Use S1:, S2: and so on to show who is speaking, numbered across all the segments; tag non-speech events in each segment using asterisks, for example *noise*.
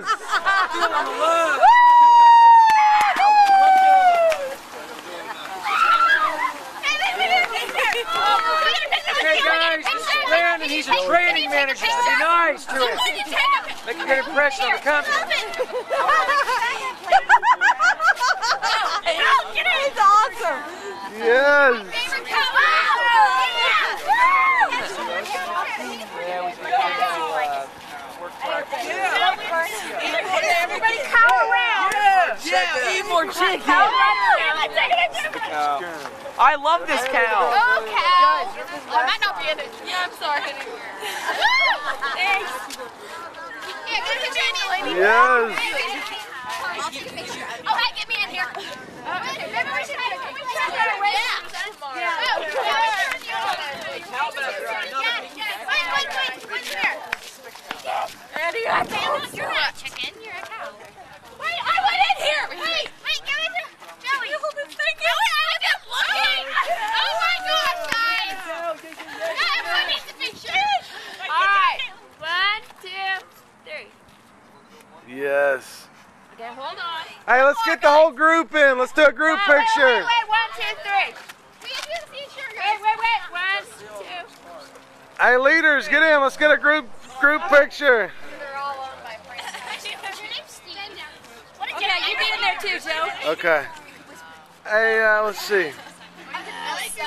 S1: two on the. Okay, guys, this is Brandon. He's a training manager. Be nice to him. Make a good impression on the company.
S2: It's awesome.
S3: Yes.
S2: Everybody cow around.
S1: Yeah, eat more chicken.
S2: Cow around.
S1: I love this cow.
S2: Oh, cow. I might not be in it. Yeah, I'm sorry. *laughs* Thanks. Yeah, get a picture, Annie.
S3: Yes.
S2: I'll take a picture. Oh, hey, get me in here. Maybe we should have a picture. Yeah. Wait, wait, wait. Wait, here. Eddie, I told You're not chicken. You're a cow. Wait, I went in here. Wait, wait, get in here. Joey. Thank you. I was just looking. Oh my gosh, guys. Everyone needs a picture. All right. One, two, three.
S3: Yes.
S2: Okay, hold on.
S3: Hey, let's get the whole group in. Let's do a group
S2: Wait, wait,
S3: picture.
S2: Wait, wait, one, two, three. Wait, wait, wait. One, two.
S3: Hey, leaders, get in. Let's get a group group picture.
S2: They're all on my friend. *laughs* Your name's Steve. Okay, you be in there too, Joe.
S3: Okay. Hey, uh, let's see.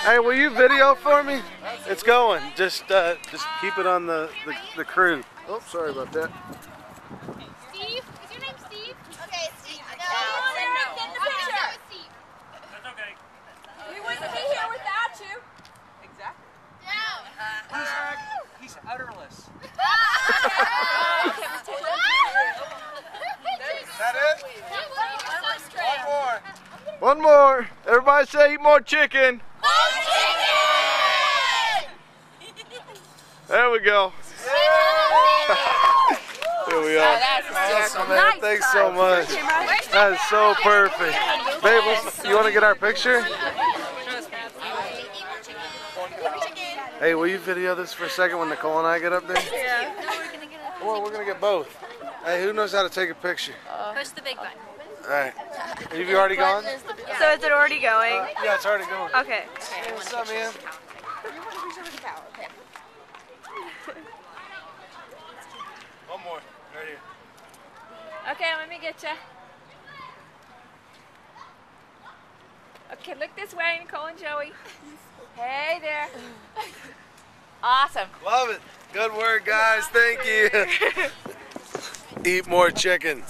S3: Hey, will you video for me? It's going. Just uh, just keep it on the, the, the crew. Oh, sorry about that.
S2: Steve? Is your name Steve? Okay, Steve. No. No. Get the picture. Steve.
S4: That's okay.
S2: We wouldn't be here without you.
S1: Exactly.
S2: No.
S1: He's utterless.
S3: Is that it? One more. Everybody say eat more chicken. There we go. Here we are. Awesome, man. Thanks so much. That is so perfect. Babe, you want to get our picture? Hey, will you video this for a second when Nicole and I get up there?
S2: Yeah.
S3: Well, we're gonna get both. Hey, who knows how to take a picture?
S2: Push the big button.
S3: All right. Have you already gone?
S5: So is it already going?
S3: Uh, yeah, it's already going.
S5: Okay.
S3: Hey, what's up, man? You want to be sure the power, okay? One more, right here.
S2: Okay, let me get you. Okay, look this way, Nicole and Joey. Hey there. Awesome.
S3: Love it. Good work, guys. Thank you. *laughs* Eat more chicken.